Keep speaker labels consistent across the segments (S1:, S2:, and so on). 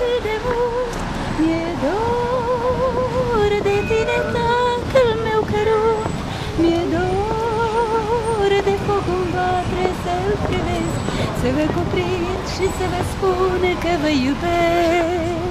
S1: atât de mult. Mi-e dor de tine, tatăl meu cărunt. Mi-e dor de focul vatre să-l privesc Să vă cuprind și să vă spun că vă iubesc.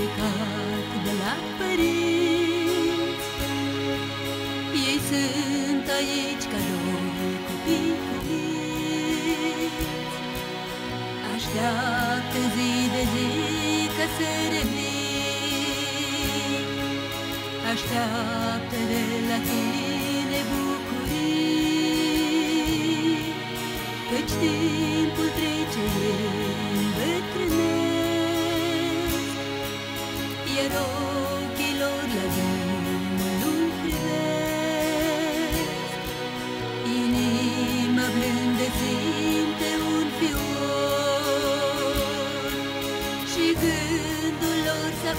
S1: plecat de la părinți. Ei sunt aici ca doi copii cuprinți Așteaptă zi de zi ca să revin Așteaptă de la tine bucurii Căci timpul trebuie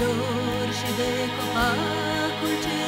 S1: dor și de copacul ce